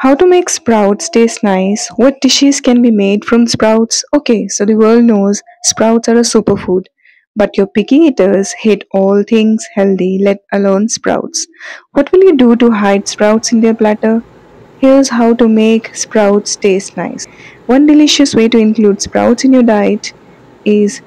How to make sprouts taste nice? What dishes can be made from sprouts? Okay, so the world knows sprouts are a superfood. But your picky eaters hate all things healthy, let alone sprouts. What will you do to hide sprouts in their platter? Here's how to make sprouts taste nice. One delicious way to include sprouts in your diet is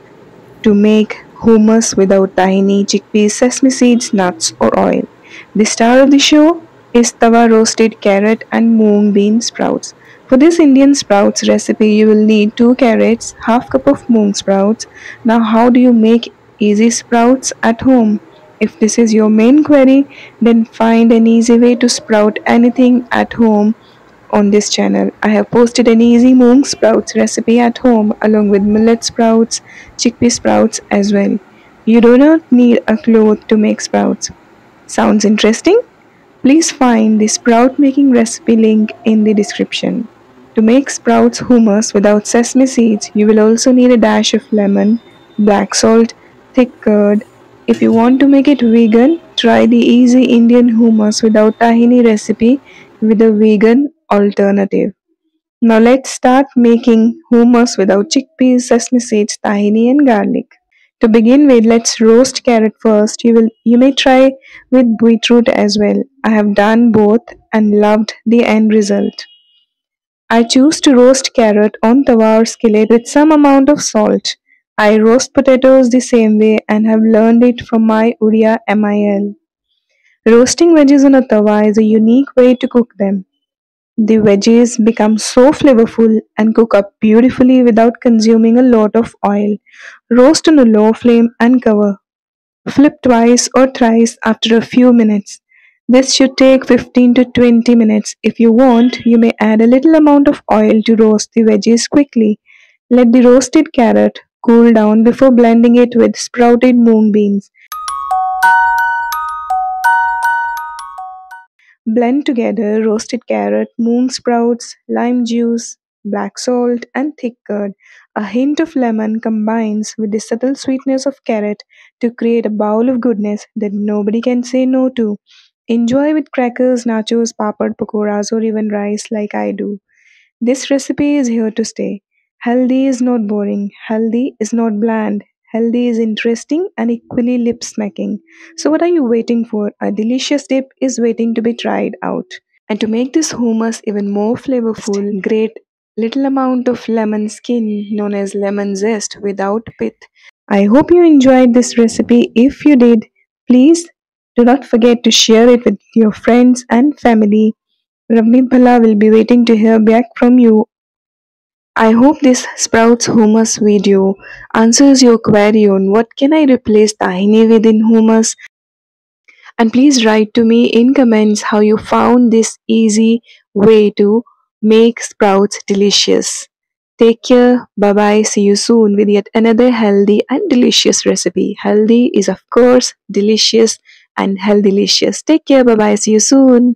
to make hummus without tahini, chickpeas, sesame seeds, nuts, or oil. The star of the show is tawa roasted carrot and mung bean sprouts. For this Indian sprouts recipe, you will need 2 carrots, half cup of mung sprouts. Now, how do you make easy sprouts at home? If this is your main query, then find an easy way to sprout anything at home on this channel. I have posted an easy mung sprouts recipe at home along with millet sprouts, chickpea sprouts as well. You do not need a cloth to make sprouts. Sounds interesting? Please find the sprout making recipe link in the description. To make sprouts hummus without sesame seeds, you will also need a dash of lemon, black salt, thick curd. If you want to make it vegan, try the easy Indian hummus without tahini recipe with a vegan alternative. Now let's start making hummus without chickpeas, sesame seeds, tahini and garlic. To begin with, let's roast carrot first. You will you may try with beetroot as well. I have done both and loved the end result. I choose to roast carrot on tawa or skillet with some amount of salt. I roast potatoes the same way and have learned it from my Uriya MIL. Roasting veggies on a tawa is a unique way to cook them. The veggies become so flavorful and cook up beautifully without consuming a lot of oil. Roast on a low flame and cover. Flip twice or thrice after a few minutes. This should take 15 to 20 minutes. If you want, you may add a little amount of oil to roast the veggies quickly. Let the roasted carrot cool down before blending it with sprouted mung beans. Blend together roasted carrot, mung sprouts, lime juice, black salt, and thick curd. A hint of lemon combines with the subtle sweetness of carrot to create a bowl of goodness that nobody can say no to. Enjoy with crackers, nachos, papad, pakoras, or even rice like I do. This recipe is here to stay. Healthy is not boring, healthy is not bland. Healthy is interesting and equally lip smacking. So, what are you waiting for? A delicious dip is waiting to be tried out. And to make this hummus even more flavorful, grate little amount of lemon skin known as lemon zest without pith. I hope you enjoyed this recipe. If you did, please do not forget to share it with your friends and family. Ravneet Bhalla will be waiting to hear back from you I hope this Sprouts Hummus video answers your query on what can I replace tahini with in hummus and please write to me in comments how you found this easy way to make sprouts delicious. Take care, bye bye, see you soon with yet another healthy and delicious recipe. Healthy is of course delicious and health delicious. Take care, bye bye, see you soon.